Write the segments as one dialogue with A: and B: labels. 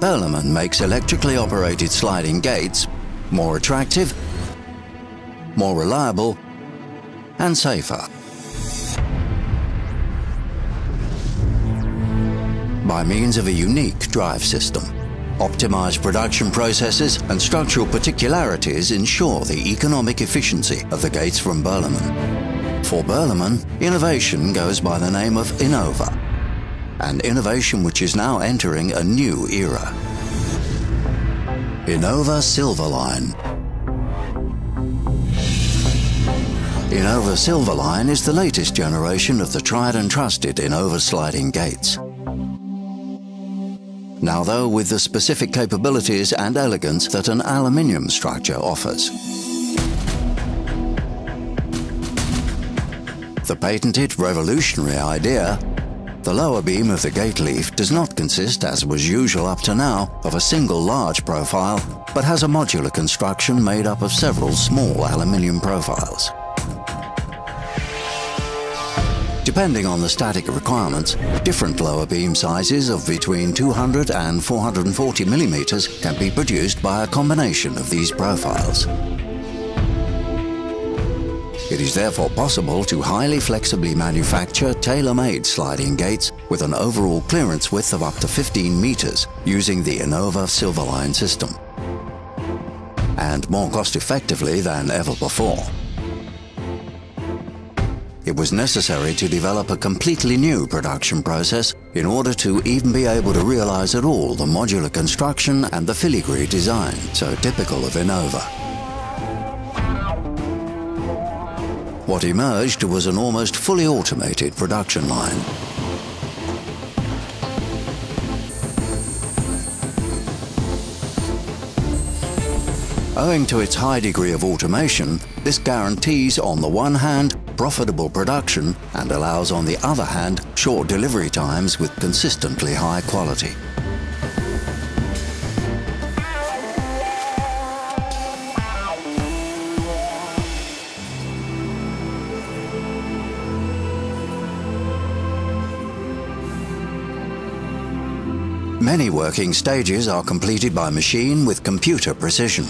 A: Berlemann makes electrically operated sliding gates more attractive, more reliable, and safer. By means of a unique drive system, optimized production processes and structural particularities ensure the economic efficiency of the gates from Berlemann. For Berlemann, innovation goes by the name of INOVA, an innovation which is now entering a new era. INOVA SilverLine. INOVA SilverLine is the latest generation of the tried and trusted INOVA sliding gates. Now though with the specific capabilities and elegance that an aluminium structure offers. The patented revolutionary idea the lower beam of the gate leaf does not consist, as was usual up to now, of a single large profile, but has a modular construction made up of several small aluminium profiles. Depending on the static requirements, different lower beam sizes of between 200 and 440 millimeters can be produced by a combination of these profiles. It is therefore possible to highly flexibly manufacture tailor-made sliding gates with an overall clearance width of up to 15 meters using the INOVA SilverLine system. And more cost-effectively than ever before. It was necessary to develop a completely new production process in order to even be able to realize at all the modular construction and the filigree design so typical of INOVA. What emerged was an almost fully automated production line. Owing to its high degree of automation, this guarantees on the one hand profitable production and allows on the other hand short delivery times with consistently high quality. Many working stages are completed by machine with computer precision.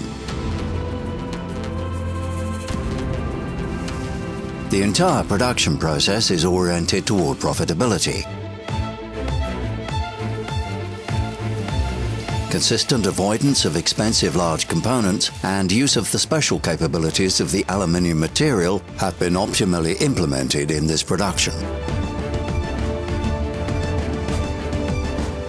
A: The entire production process is oriented toward profitability. Consistent avoidance of expensive large components and use of the special capabilities of the aluminium material have been optimally implemented in this production.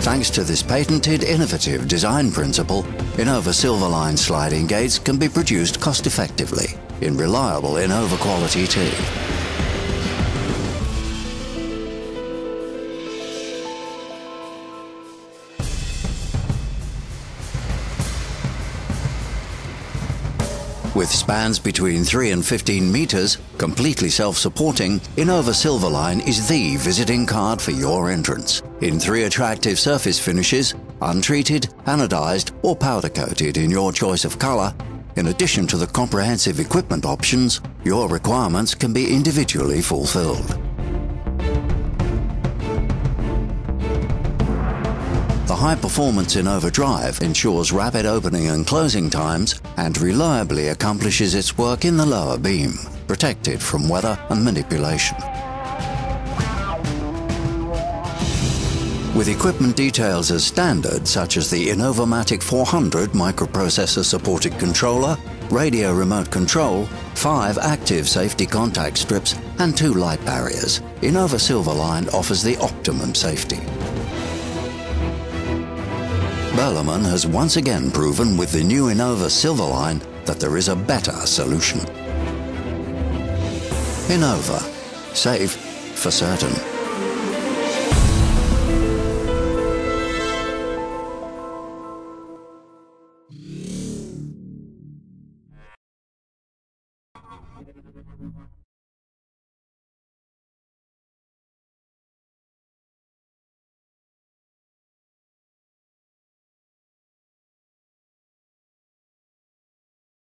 A: Thanks to this patented innovative design principle, INOVA SilverLine sliding gates can be produced cost-effectively in reliable INOVA quality too. With spans between 3 and 15 meters, completely self-supporting, INOVA SilverLine is the visiting card for your entrance. In three attractive surface finishes, untreated, anodized or powder coated in your choice of color, in addition to the comprehensive equipment options, your requirements can be individually fulfilled. The high performance in overdrive ensures rapid opening and closing times and reliably accomplishes its work in the lower beam, protected from weather and manipulation. With equipment details as standard, such as the Innovamatic 400 microprocessor supported controller, radio remote control, five active safety contact strips, and two light barriers, INOVA SilverLine offers the optimum safety. Berlemann has once again proven with the new INOVA SilverLine that there is a better solution. INOVA. Safe for certain.